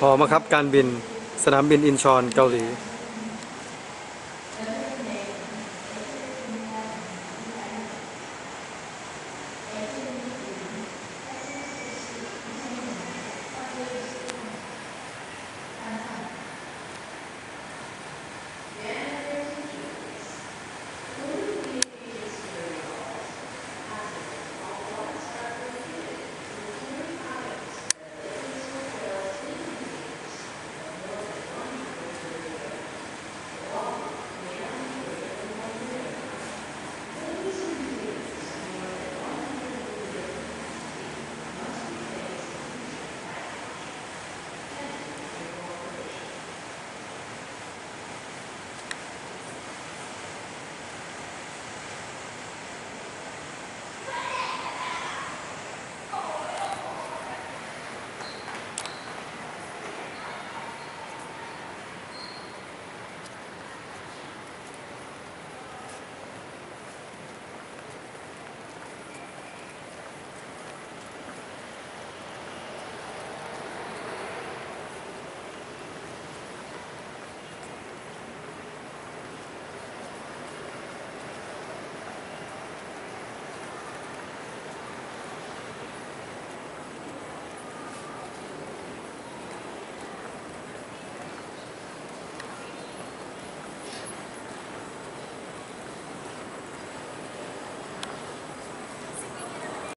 หอบังคับการบิน สนามบินอินชอนเกาหลี